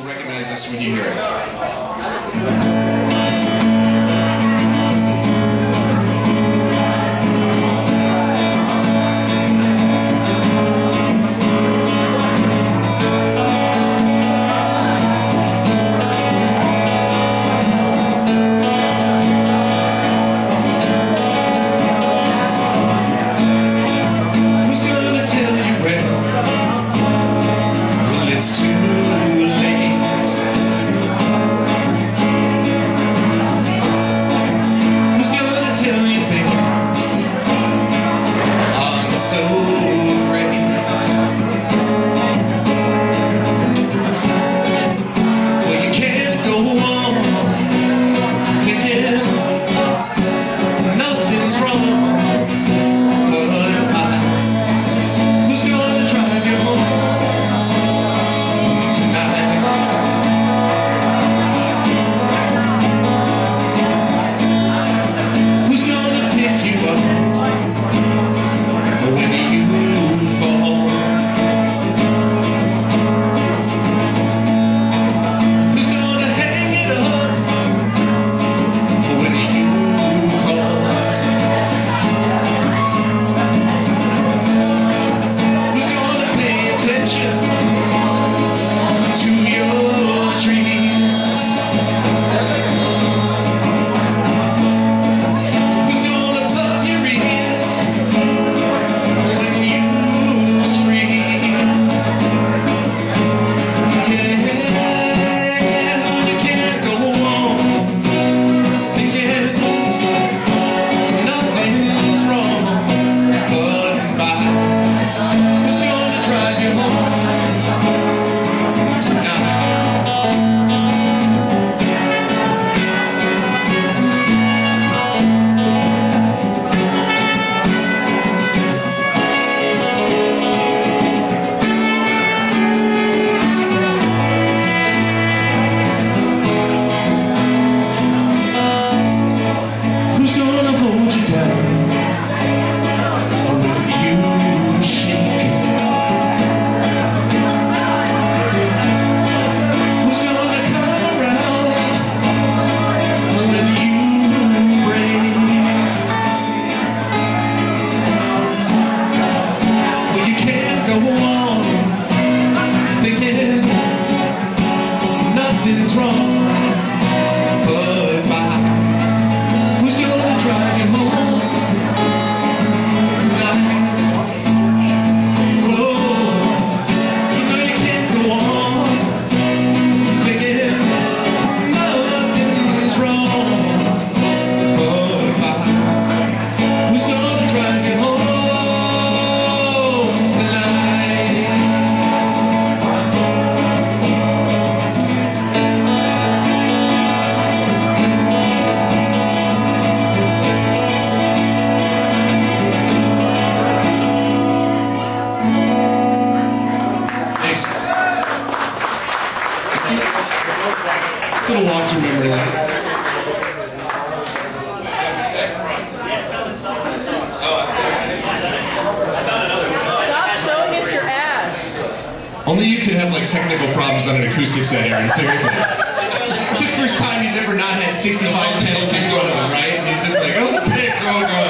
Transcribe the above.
will recognize this when you hear it. it's too Should have walked through memory lane. Only you could have like technical problems on an acoustic set, Aaron. Seriously. it's the first time he's ever not had 65 pedals in front of him, right? And he's just like, oh, pick, oh, no.